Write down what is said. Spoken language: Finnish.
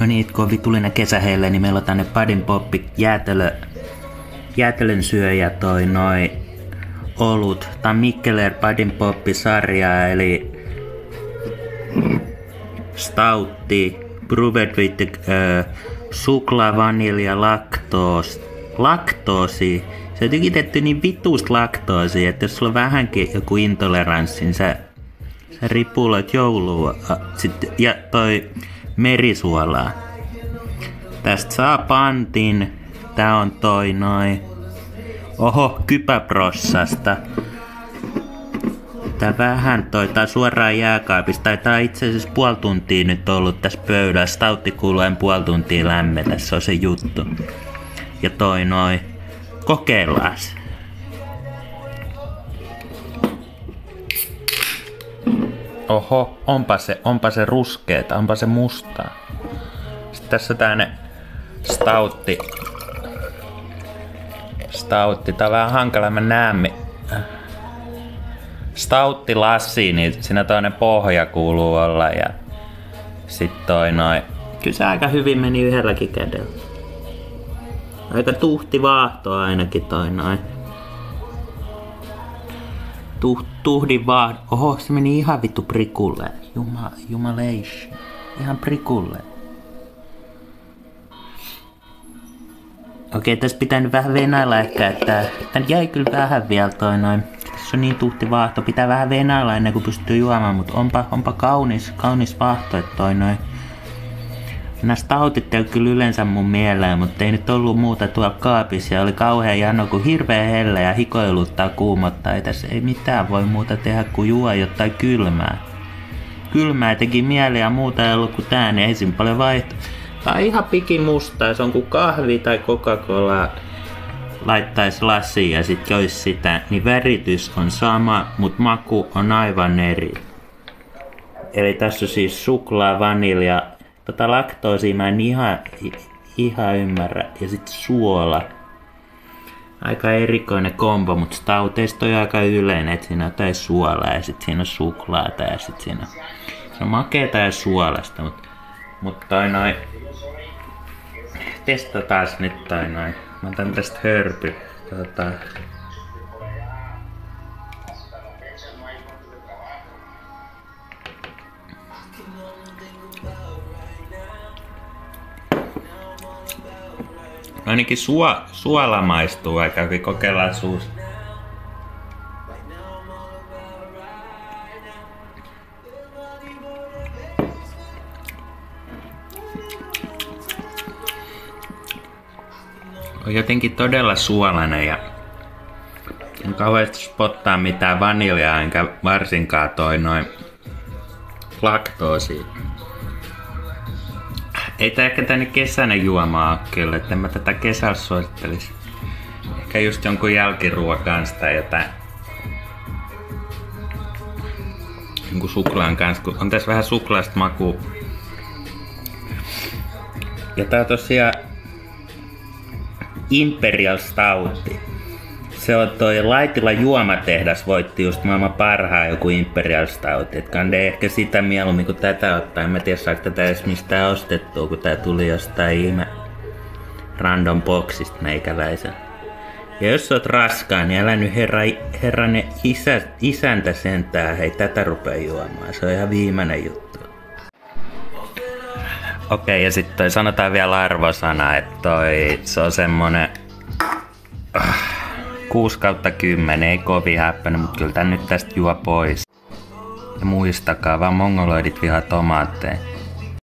No niin, kun on vitullinen kesäheille, niin meillä on tänne Padin Poppi jäätelö, jäätelön syöjä toi noi olut. Tää on Mikkeler Padin Poppi sarja, eli stoutti, brewed with äh, suklaa, vanilja, laktoos, laktoosi. Se on tykitetty niin vituust laktoosia, että jos sulla on vähänkin joku intoleranssi, niin sä, sä ripuloit joulua. Sitten, ja toi merisuolaa. Tästä saa pantin. Tää on toi noin. Oho, kypäprossasta. Tää vähän toi, tää suoraan jääkaapista. Tää on itse asiassa puoli tuntia nyt ollut tässä pöydällä. Stautti kuuluen puoli tuntia lämmetä, se on se juttu. Ja toi noin. Kokeillaan. Oho, onpa se, onpa se ruskeeta, onpa se mustaa. Sitten tässä tänne stautti. Stautti, tää on vähän hankala, mä näen. Stautti lassi, niin siinä toinen pohja kuuluu olla ja sit toi noin. Kyllä se aika hyvin meni yhdelläkin kädellä. Aika tuhti vaahto ainakin toi noin. Tuh, tuhdin vaan. Oho, se meni ihan vittu prikulle. Juma, jumaleish. Ihan prikulle. Okei, tässä pitää nyt vähän venailla ehkä, että tän jäi kyllä vähän vielä toi noin. Tässä on niin tuhti vaahto, pitää vähän venailla ennen kuin pystyy juomaan, mutta onpa, onpa kaunis, kaunis vaahto, että toi noin. Nämä stautit ei kyllä yleensä mun mieleen, mutta ei nyt ollut muuta tuolla kaapissa ja oli kauhean jano kuin hirveä helle ja hikoiluttaa kuumottaa. Ei tässä ei mitään voi muuta tehdä kuin juo jotain kylmää. Kylmää teki mieli ja muuta ei ollut kuin tää, niin ei siinä paljon vaihto. On ihan pikimusta, se on kuin kahvi tai Coca-Cola laittaisi lasiin ja sit jois sitä, niin väritys on sama, mutta maku on aivan eri. Eli tässä on siis suklaa, vanilja, Tota laktoosia mä en ihan, ihan ymmärrä. Ja sitten suola. Aika erikoinen kombo, mutta stauteista on aika yleinen, että siinä on jotain suolaa ja sitten siinä on suklaata ja sitten siinä se on makeeta ja suolasta, mutta mut toi noin, testataan nyt toi noin. Mä otan tästä hörpy. Tota, Ainakin suo, suola maistuu, aika hyvin kokeillaan suus. On jotenkin todella suolainen ja en kauheasti spottaa mitään vaniljaa enkä varsinkaan toi noin laktoosi. Ei tää ehkä tänne kesänä juomaa kyllä, että mä tätä kesällä suosittelisi. Ehkä just jonkun jälkiruokan tai jotain. Jonkun suklaan kanssa, kun on tässä vähän suklaasta maku. Ja tää on tosiaan Imperial Stoutti. Se on toi Laitila juomatehdas voitti just maailman parhaan joku Imperial Stout. Et kande ehkä sitä mieluummin kuin tätä ottaa. En mä tiedä saako tätä edes mistään ostettua, kun tää tuli jostain ihme random boxista meikäläisen. Ja jos sä oot raskaan, niin älä nyt herra, herranen isä, isäntä sentää, hei tätä rupea juomaan. Se on ihan viimeinen juttu. Okei, okay, ja sitten sanotaan vielä arvosana, että toi, se on semmonen... Uh 6 kautta 10, ei kovin häppänyt, mutta kyllä tän nyt tästä juo pois. Ja muistakaa, vaan mongoloidit vihaa tomaatteja.